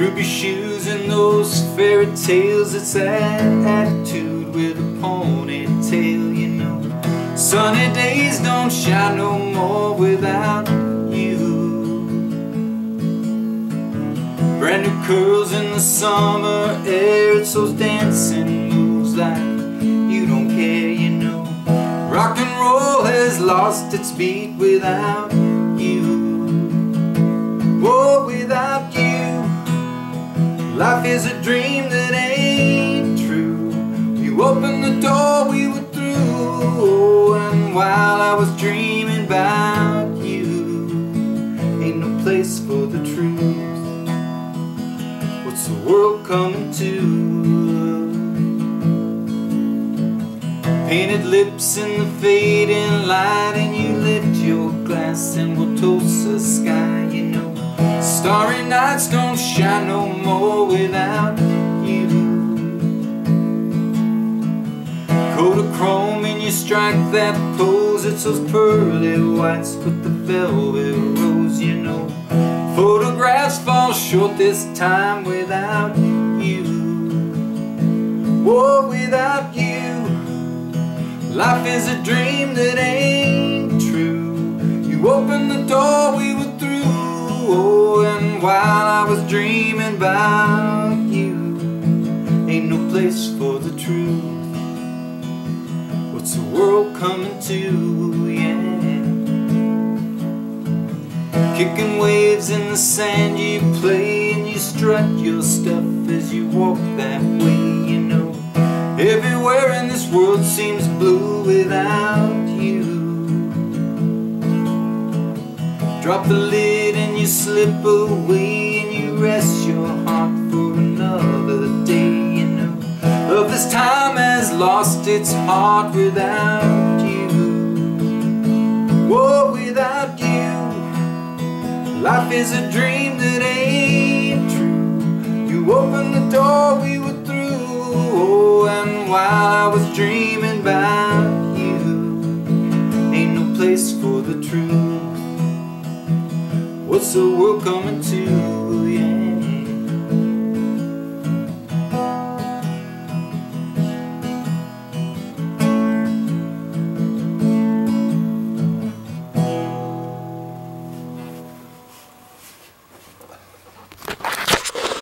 Ruby shoes and those fairy tales. It's that attitude with a ponytail, you know. Sunny days don't shine no more without you. Brand new curls in the summer air It's those dancing moves like you don't care, you know. Rock and roll has lost its beat without you Life is a dream that ain't true. You opened the door, we were through. And while I was dreaming about you Ain't no place for the truth. What's the world coming to? Painted lips in the fading light Starry nights don't shine no more without you. Kodachrome and you strike that pose It's those pearly whites with the velvet rose, you know. Photographs fall short this time without you. Oh, without you. Life is a dream that ain't true. You open the door, was dreaming about you. Ain't no place for the truth. What's the world coming to, yeah. Kicking waves in the sand you play And you strut your stuff as you walk that way, you know. Everywhere in this world seems blue without you. Drop the lid and you slip away Rest your heart for another day, you know Love this time has lost its heart without you. Oh, without you. Life is a dream that ain't true. You opened the door, we were through. Oh, and while I was dreaming about you Ain't no place for the truth. What's the world coming to?